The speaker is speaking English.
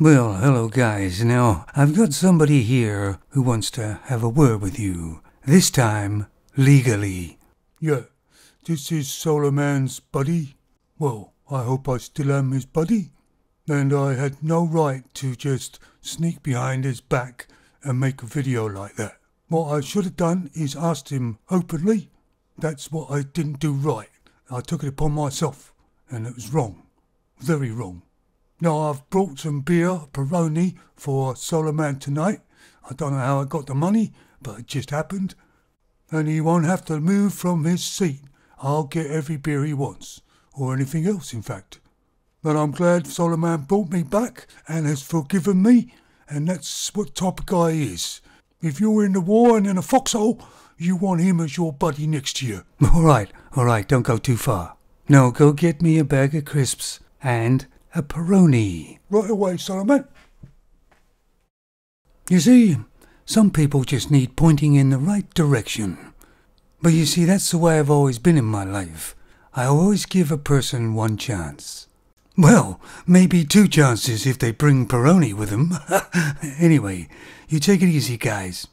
Well, hello guys. Now, I've got somebody here who wants to have a word with you. This time, legally. Yeah, this is SoloMan's buddy. Well, I hope I still am his buddy. And I had no right to just sneak behind his back and make a video like that. What I should have done is asked him openly. That's what I didn't do right. I took it upon myself, and it was wrong. Very wrong. Now I've brought some beer, Peroni, for SoloMan tonight. I don't know how I got the money, but it just happened. And he won't have to move from his seat. I'll get every beer he wants, or anything else, in fact. But I'm glad SoloMan brought me back and has forgiven me, and that's what type of guy he is. If you're in the war and in a foxhole, you want him as your buddy next to you. All right, all right, don't go too far. No, go get me a bag of crisps and a Peroni. Right away, SoloMan. You see, some people just need pointing in the right direction. But you see, that's the way I've always been in my life. I always give a person one chance. Well, maybe two chances if they bring Peroni with them. anyway, you take it easy, guys.